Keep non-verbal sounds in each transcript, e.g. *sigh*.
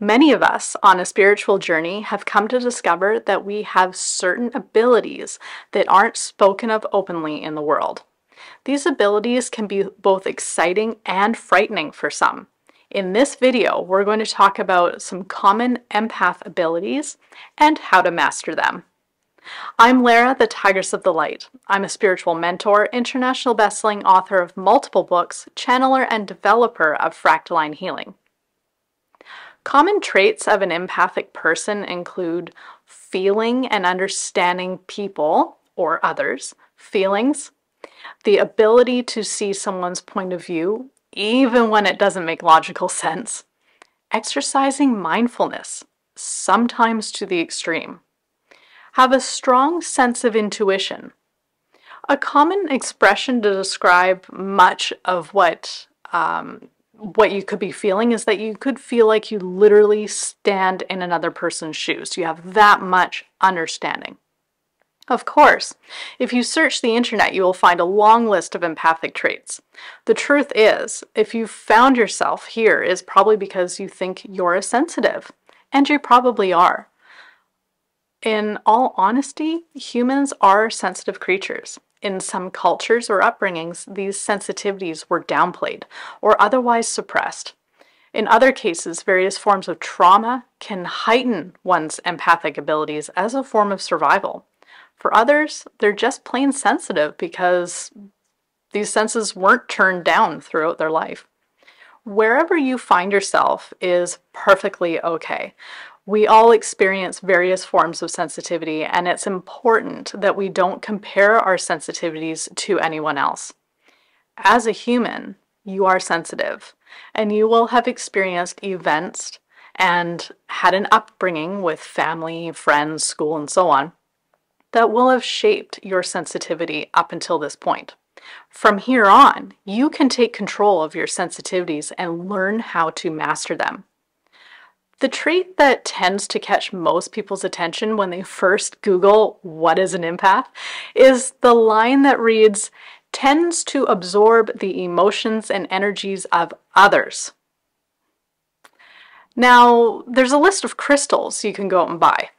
Many of us on a spiritual journey have come to discover that we have certain abilities that aren't spoken of openly in the world. These abilities can be both exciting and frightening for some. In this video, we're going to talk about some common empath abilities and how to master them. I'm Laara, the Tigress of the Light. I'm a spiritual mentor, international bestselling author of multiple books, channeler, and developer of fractalline healing. Common traits of an empathic person include feeling and understanding people or others' feelings, the ability to see someone's point of view, even when it doesn't make logical sense, exercising mindfulness, sometimes to the extreme, have a strong sense of intuition. A common expression to describe much of what um, what you could be feeling is that you could feel like you literally stand in another person's shoes. You have that much understanding. Of course, if you search the internet, you will find a long list of empathic traits. The truth is, if you found yourself here, is probably because you think you're a sensitive, and you probably are. In all honesty, humans are sensitive creatures. In some cultures or upbringings, these sensitivities were downplayed or otherwise suppressed. In other cases, various forms of trauma can heighten one's empathic abilities as a form of survival. For others, they're just plain sensitive because these senses weren't turned down throughout their life. Wherever you find yourself is perfectly okay. We all experience various forms of sensitivity, and it's important that we don't compare our sensitivities to anyone else. As a human, you are sensitive, and you will have experienced events and had an upbringing with family, friends, school, and so on that will have shaped your sensitivity up until this point. From here on, you can take control of your sensitivities and learn how to master them. The trait that tends to catch most people's attention when they first Google what is an empath is the line that reads, tends to absorb the emotions and energies of others. Now, there's a list of crystals you can go out and buy.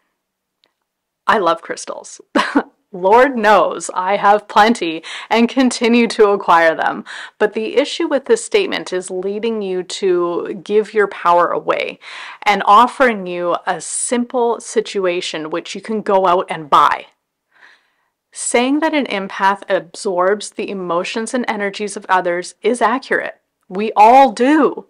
I love crystals. *laughs* Lord knows I have plenty and continue to acquire them. But the issue with this statement is leading you to give your power away and offering you a simple situation which you can go out and buy. Saying that an empath absorbs the emotions and energies of others is accurate. We all do.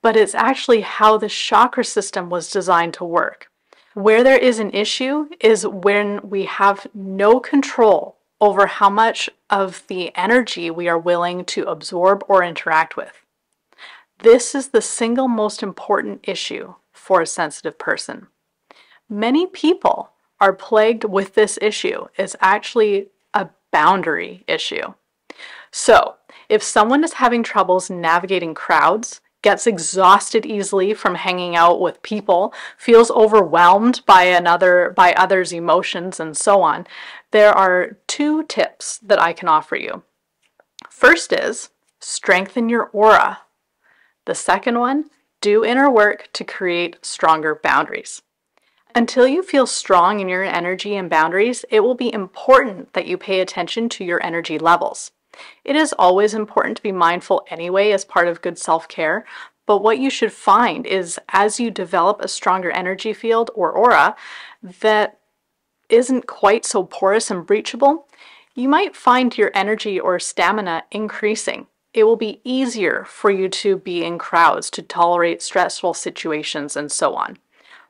But it's actually how the chakra system was designed to work. Where there is an issue is when we have no control over how much of the energy we are willing to absorb or interact with. This is the single most important issue for a sensitive person. Many people are plagued with this issue. It's actually a boundary issue. So, if someone is having troubles navigating crowds, gets exhausted easily from hanging out with people, feels overwhelmed by another by others' emotions and so on, there are two tips that I can offer you. First is strengthen your aura. The second one, do inner work to create stronger boundaries. Until you feel strong in your energy and boundaries, it will be important that you pay attention to your energy levels. It is always important to be mindful anyway as part of good self care, but what you should find is as you develop a stronger energy field or aura that isn't quite so porous and breachable, you might find your energy or stamina increasing. It will be easier for you to be in crowds, to tolerate stressful situations, and so on.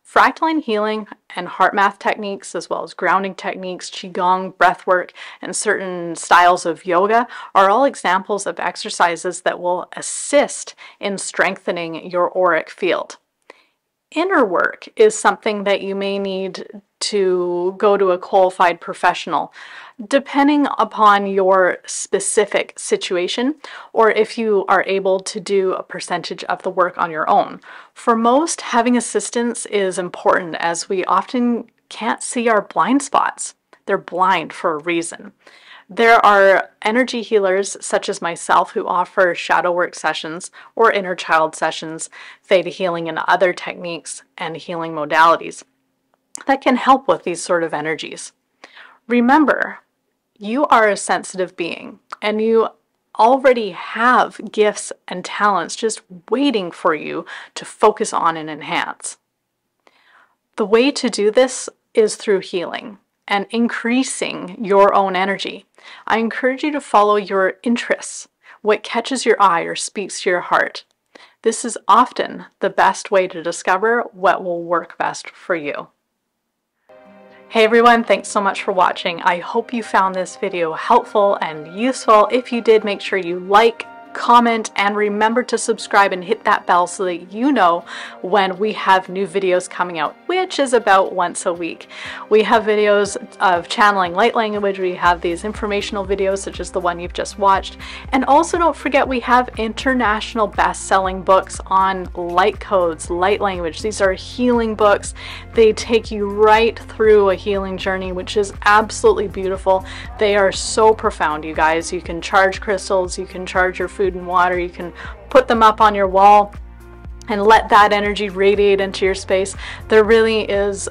Fractalline healing and HeartMath techniques, as well as grounding techniques, Qigong, breathwork, and certain styles of yoga are all examples of exercises that will assist in strengthening your auric field. Inner work is something that you may need to go to a qualified professional, depending upon your specific situation, or if you are able to do a percentage of the work on your own. For most, having assistance is important as we often can't see our blind spots. They're blind for a reason. There are energy healers such as myself who offer shadow work sessions or inner child sessions, theta healing, and other techniques and healing modalities that can help with these sort of energies. Remember, you are a sensitive being and you already have gifts and talents just waiting for you to focus on and enhance. The way to do this is through healing and increasing your own energy. I encourage you to follow your interests, what catches your eye or speaks to your heart. This is often the best way to discover what will work best for you. Hey everyone, thanks so much for watching. I hope you found this video helpful and useful. If you did, make sure you like, comment, and remember to subscribe and hit that bell so that you know when we have new videos coming out, which is about once a week. We have videos of channeling light language, we have these informational videos such as the one you've just watched, and also don't forget we have international best-selling books on light codes, light language. These are healing books. They take you right through a healing journey, which is absolutely beautiful. They are so profound, you guys. You can charge crystals, you can charge your food food and water. You can put them up on your wall and let that energy radiate into your space. There really is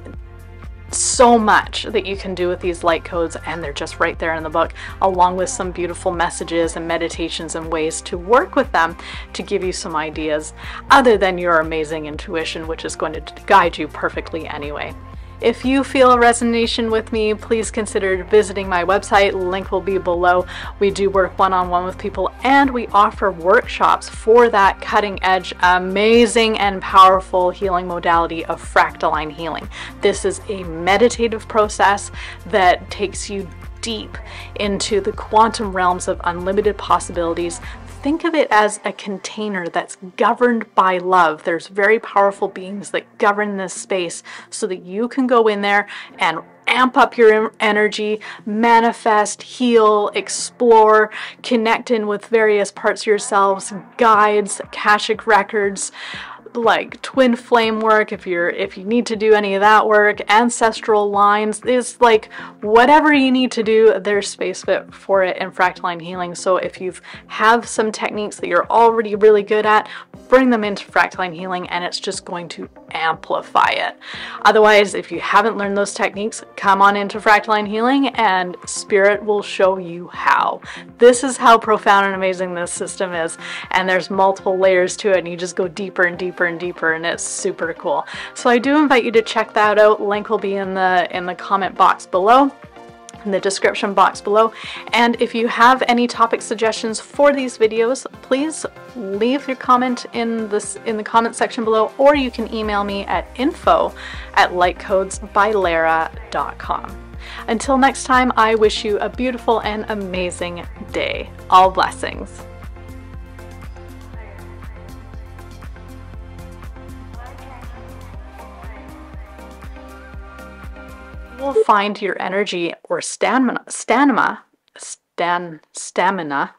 so much that you can do with these light codes and they're just right there in the book along with some beautiful messages and meditations and ways to work with them to give you some ideas other than your amazing intuition which is going to guide you perfectly anyway. If you feel a resonation with me, please consider visiting my website. Link will be below. We do work one-on-one with people and we offer workshops for that cutting edge, amazing and powerful healing modality of fractalline healing. This is a meditative process that takes you deep into the quantum realms of unlimited possibilities think of it as a container that's governed by love. There's very powerful beings that govern this space so that you can go in there and amp up your energy, manifest, heal, explore, connect in with various parts of yourselves, guides, Akashic records, like twin flame work if you're if you need to do any of that work ancestral lines is like whatever you need to do there's space for it in fractalline healing. So if you have some techniques that you're already really good at bring them into fractalline healing and it's just going to amplify it otherwise if you haven't learned those techniques come on into fractalline healing and spirit will show you how this is how profound and amazing this system is and there's multiple layers to it and you just go deeper and deeper and deeper and it's super cool. So I do invite you to check that out. Link will be in the in the comment box below in the description box below. And if you have any topic suggestions for these videos, please leave your comment in this in the comment section below, or you can email me at info at lightcodesbylaara.com. Until next time, I wish you a beautiful and amazing day. All blessings. Will find your energy or stamina, stamina, stan, stamina